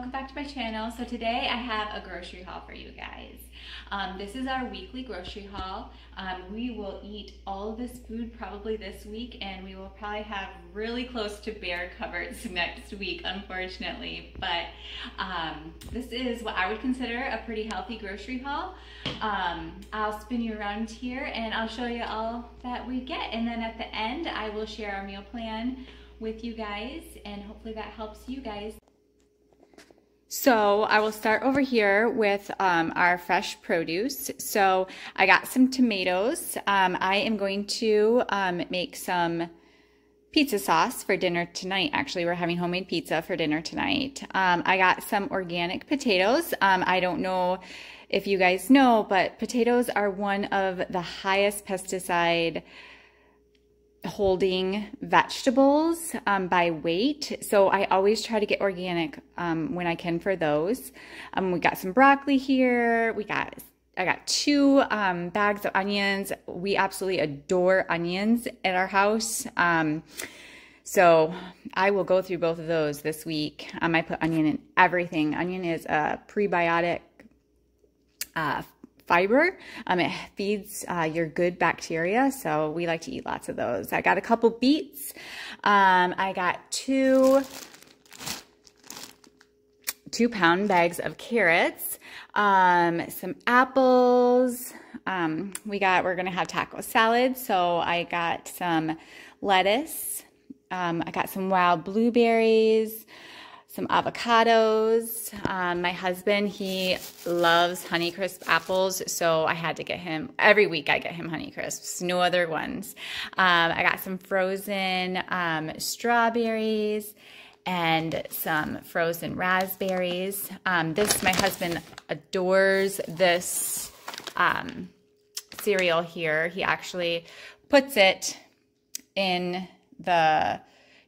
Welcome back to my channel. So today I have a grocery haul for you guys. Um, this is our weekly grocery haul. Um, we will eat all this food probably this week and we will probably have really close to bare cupboards next week, unfortunately. But um, this is what I would consider a pretty healthy grocery haul. Um, I'll spin you around here and I'll show you all that we get. And then at the end, I will share our meal plan with you guys and hopefully that helps you guys so I will start over here with um, our fresh produce. So I got some tomatoes. Um, I am going to um, make some pizza sauce for dinner tonight. Actually, we're having homemade pizza for dinner tonight. Um, I got some organic potatoes. Um, I don't know if you guys know, but potatoes are one of the highest pesticide holding vegetables um, by weight. So I always try to get organic um, when I can for those. Um, we got some broccoli here. We got I got two um, bags of onions. We absolutely adore onions at our house. Um, so I will go through both of those this week. Um, I put onion in everything. Onion is a prebiotic uh, fiber. Um, it feeds uh, your good bacteria, so we like to eat lots of those. I got a couple beets. Um, I got two two pound bags of carrots, um, some apples. Um, we got, we're gonna have taco salad, so I got some lettuce. Um, I got some wild blueberries some avocados. Um, my husband, he loves Honeycrisp apples, so I had to get him, every week I get him Honeycrisps, no other ones. Um, I got some frozen um, strawberries and some frozen raspberries. Um, this, my husband adores this um, cereal here. He actually puts it in the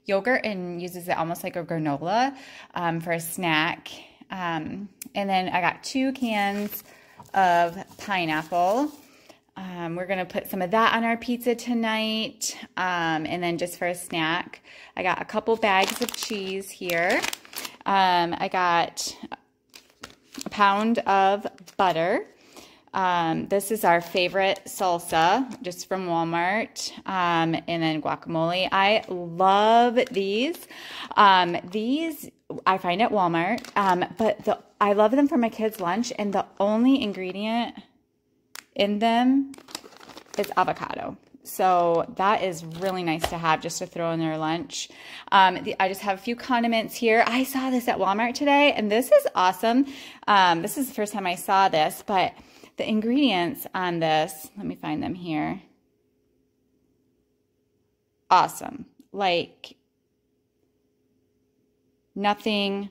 yogurt and uses it almost like a granola um, for a snack. Um, and then I got two cans of pineapple. Um, we're going to put some of that on our pizza tonight. Um, and then just for a snack, I got a couple bags of cheese here. Um, I got a pound of butter. Um, this is our favorite salsa, just from Walmart, um, and then guacamole. I love these. Um, these I find at Walmart, um, but the, I love them for my kids' lunch, and the only ingredient in them is avocado. So that is really nice to have just to throw in their lunch. Um, the, I just have a few condiments here. I saw this at Walmart today, and this is awesome. Um, this is the first time I saw this, but the ingredients on this, let me find them here. Awesome. Like nothing,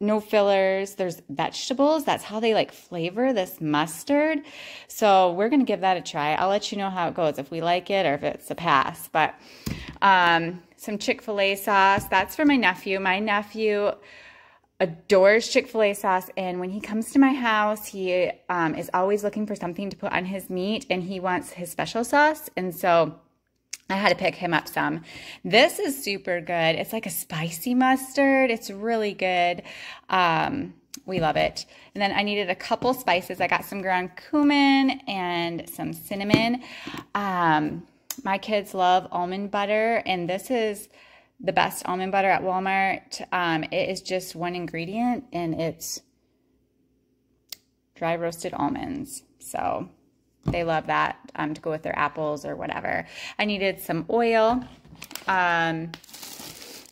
no fillers. There's vegetables. That's how they like flavor this mustard. So we're going to give that a try. I'll let you know how it goes, if we like it or if it's a pass. But um, some Chick-fil-A sauce. That's for my nephew. My nephew adores Chick-fil-A sauce. And when he comes to my house, he um, is always looking for something to put on his meat and he wants his special sauce. And so I had to pick him up some. This is super good. It's like a spicy mustard. It's really good. Um, we love it. And then I needed a couple spices. I got some ground cumin and some cinnamon. Um, my kids love almond butter and this is the best almond butter at Walmart. Um, it is just one ingredient and it's dry roasted almonds. So they love that um, to go with their apples or whatever. I needed some oil. Um,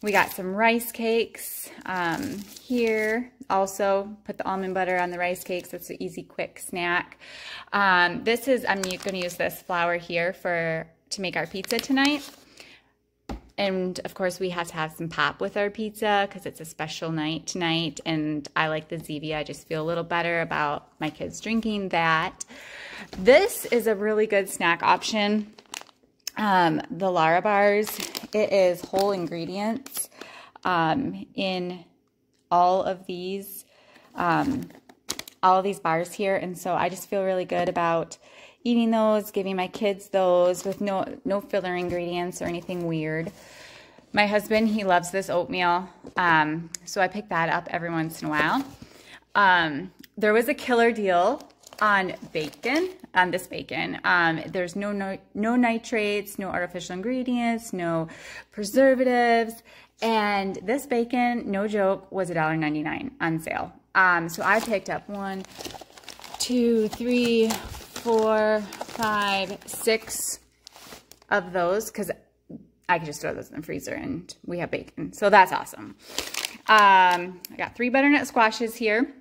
we got some rice cakes um, here. Also, put the almond butter on the rice cakes. It's an easy, quick snack. Um, this is, I'm going to use this flour here for to make our pizza tonight. And of course, we have to have some pop with our pizza because it's a special night tonight. And I like the Zevia. I just feel a little better about my kids drinking that. This is a really good snack option. Um, the Larabars, it is whole ingredients um, in all of these, um, all of these bars here. And so I just feel really good about eating those, giving my kids those with no, no filler ingredients or anything weird. My husband, he loves this oatmeal. Um, so I pick that up every once in a while. Um, there was a killer deal on bacon, on this bacon. Um, there's no, no, no nitrates, no artificial ingredients, no preservatives. And this bacon, no joke, was $1.99 on sale. Um, so I picked up one, two, three, four, five, six of those because I can just throw those in the freezer and we have bacon. So that's awesome. Um, I got three butternut squashes here.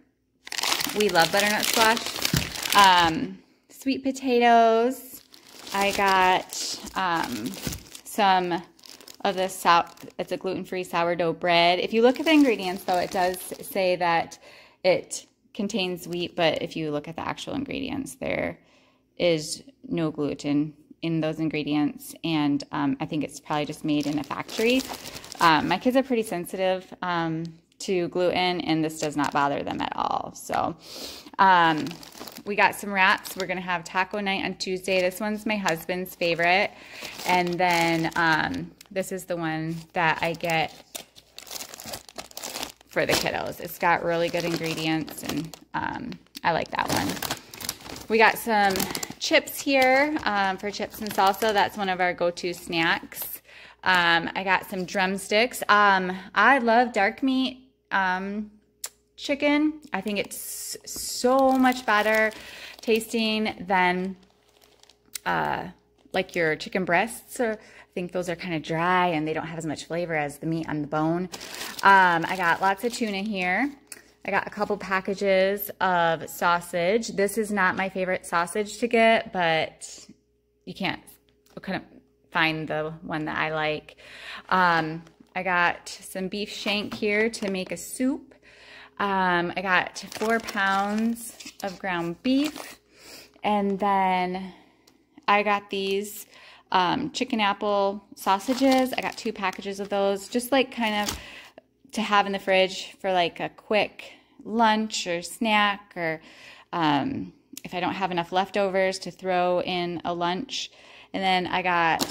We love butternut squash. Um, sweet potatoes. I got um, some of this, sou it's a gluten-free sourdough bread. If you look at the ingredients, though, it does say that it contains wheat, but if you look at the actual ingredients, there is no gluten in those ingredients, and um, I think it's probably just made in a factory. Um, my kids are pretty sensitive um, to gluten, and this does not bother them at all. So um, we got some wraps. We're going to have taco night on Tuesday. This one's my husband's favorite. And then um, this is the one that I get for the kiddos. It's got really good ingredients, and um, I like that one. We got some chips here um, for chips and salsa. That's one of our go-to snacks. Um, I got some drumsticks. Um, I love dark meat um, chicken. I think it's so much better tasting than uh, like your chicken breasts. Or I think those are kind of dry and they don't have as much flavor as the meat on the bone. Um, I got lots of tuna here. I got a couple packages of sausage. This is not my favorite sausage to get, but you can't kind of find the one that I like. Um, I got some beef shank here to make a soup. Um, I got four pounds of ground beef. And then I got these um, chicken apple sausages. I got two packages of those, just like kind of to have in the fridge for like a quick lunch or snack or um, if I don't have enough leftovers to throw in a lunch. And then I got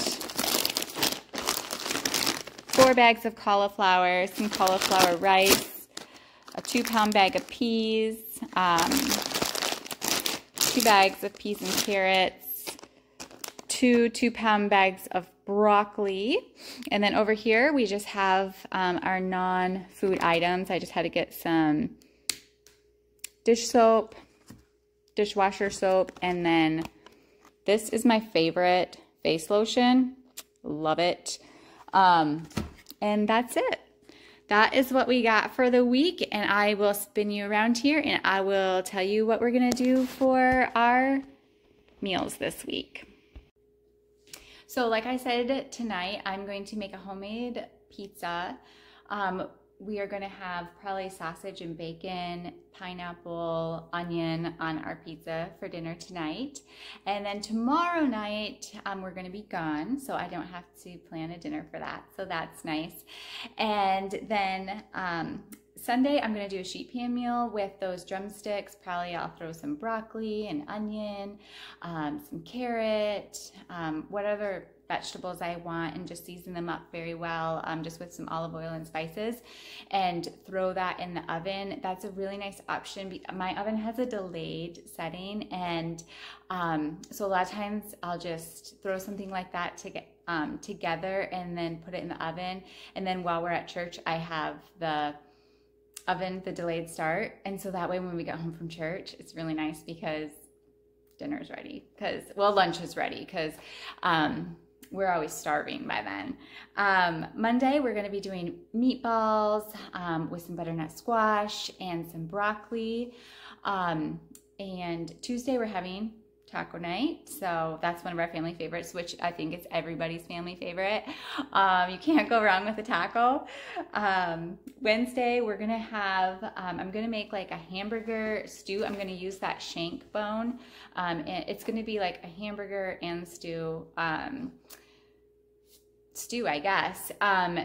four bags of cauliflower, some cauliflower rice, a two pound bag of peas, um, two bags of peas and carrots, two two pound bags of broccoli. And then over here, we just have um, our non-food items. I just had to get some dish soap, dishwasher soap, and then this is my favorite face lotion. Love it. Um, and that's it. That is what we got for the week, and I will spin you around here, and I will tell you what we're going to do for our meals this week. So like I said, tonight I'm going to make a homemade pizza. Um, we are going to have probably sausage and bacon, pineapple, onion on our pizza for dinner tonight. And then tomorrow night, um, we're going to be gone, so I don't have to plan a dinner for that. So that's nice. And then um, Sunday, I'm going to do a sheet pan meal with those drumsticks. Probably I'll throw some broccoli and onion, um, some carrot, um, whatever vegetables I want and just season them up very well um, just with some olive oil and spices and throw that in the oven. That's a really nice option. My oven has a delayed setting and um, so a lot of times I'll just throw something like that to get um, together and then put it in the oven. And then while we're at church, I have the oven, the delayed start. And so that way when we get home from church, it's really nice because dinner's ready because, well, lunch is ready because um, we're always starving by then. Um, Monday, we're going to be doing meatballs um, with some butternut squash and some broccoli. Um, and Tuesday, we're having taco night. So that's one of our family favorites, which I think is everybody's family favorite. Um, you can't go wrong with a taco. Um, Wednesday, we're gonna have, um, I'm gonna make like a hamburger stew. I'm gonna use that shank bone. Um, and it's gonna be like a hamburger and stew, um, stew, I guess. Um,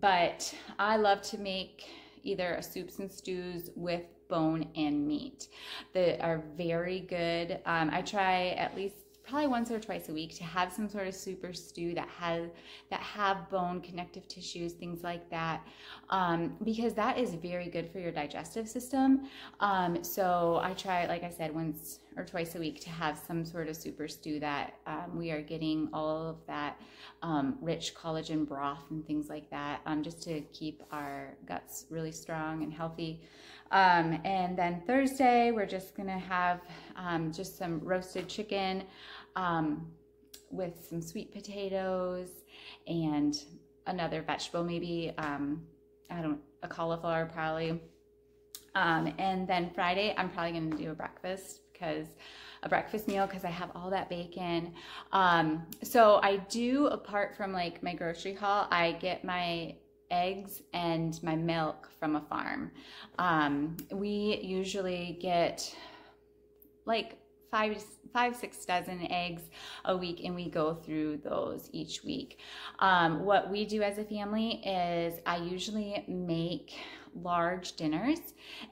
but I love to make either a soups and stews with bone and meat. That are very good. Um, I try at least probably once or twice a week to have some sort of super stew that has that have bone connective tissues things like that. Um, because that is very good for your digestive system. Um, so i try like i said once or twice a week to have some sort of super stew that um, we are getting all of that um, rich collagen broth and things like that um, just to keep our guts really strong and healthy um, and then Thursday, we're just gonna have um, just some roasted chicken um, with some sweet potatoes and another vegetable, maybe, I don't, a cauliflower probably. Um, and then Friday, I'm probably gonna do a breakfast because a breakfast meal because I have all that bacon. Um, so I do, apart from like my grocery haul, I get my eggs and my milk from a farm. Um, we usually get like five, five, six dozen eggs a week, and we go through those each week. Um, what we do as a family is I usually make large dinners,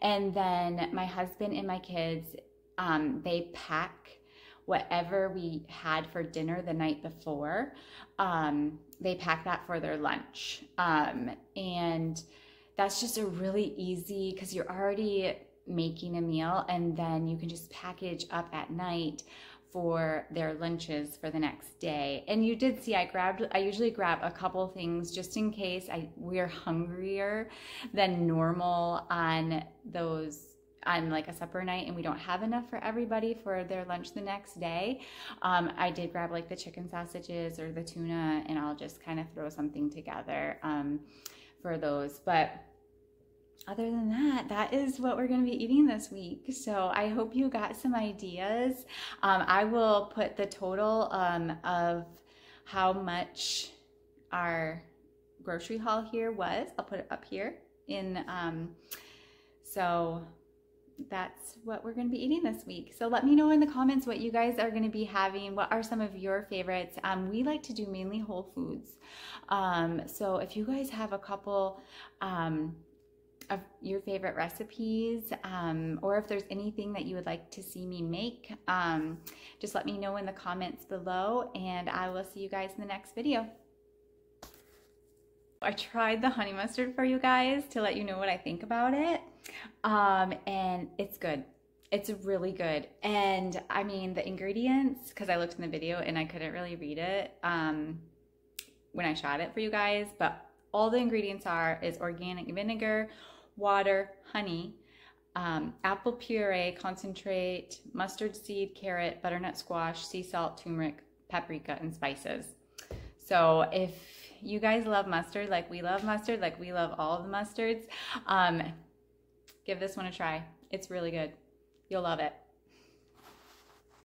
and then my husband and my kids um, they pack whatever we had for dinner the night before. Um, they pack that for their lunch. Um, and that's just a really easy, because you're already making a meal and then you can just package up at night for their lunches for the next day. And you did see I grabbed I usually grab a couple things just in case I we're hungrier than normal on those on like a supper night and we don't have enough for everybody for their lunch the next day, um, I did grab like the chicken sausages or the tuna and I'll just kind of throw something together um, for those. But other than that, that is what we're going to be eating this week. So I hope you got some ideas. Um, I will put the total um, of how much our grocery haul here was. I'll put it up here in, um, so that's what we're going to be eating this week. So let me know in the comments what you guys are going to be having. What are some of your favorites? Um, we like to do mainly whole foods. Um, so if you guys have a couple um, of your favorite recipes um, or if there's anything that you would like to see me make, um, just let me know in the comments below and I will see you guys in the next video. I tried the honey mustard for you guys to let you know what I think about it. Um, and it's good. It's really good. And I mean, the ingredients, because I looked in the video and I couldn't really read it um, when I shot it for you guys, but all the ingredients are is organic vinegar, water, honey, um, apple puree, concentrate, mustard seed, carrot, butternut squash, sea salt, turmeric, paprika, and spices. So if you guys love mustard like we love mustard, like we love all the mustards, um, give this one a try. It's really good. You'll love it.